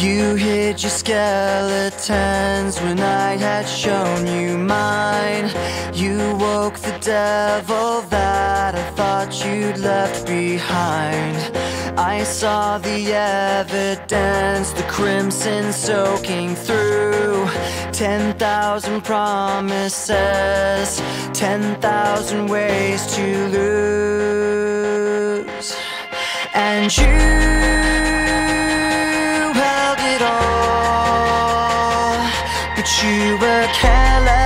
You hid your skeletons when I had shown you mine. You woke the devil that I thought you'd left behind. I saw the evidence, the crimson soaking through. Ten thousand promises, ten thousand ways to lose. And you you were careless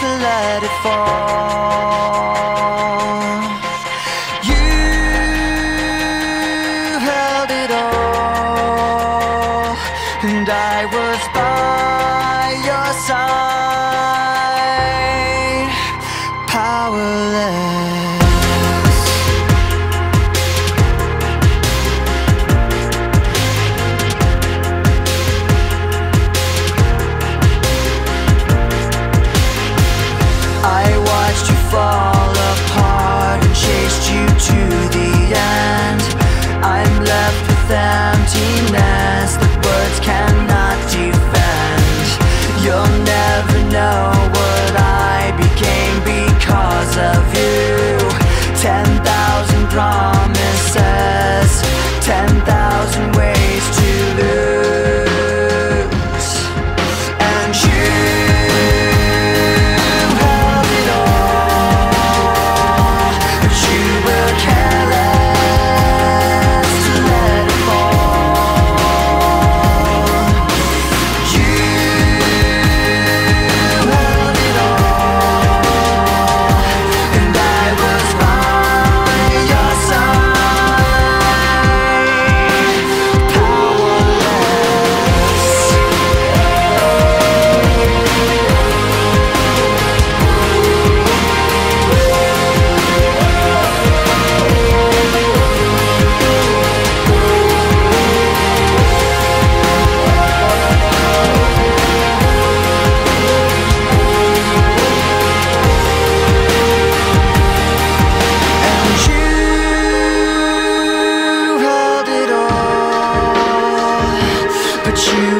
to let it fall. You held it all, and I you.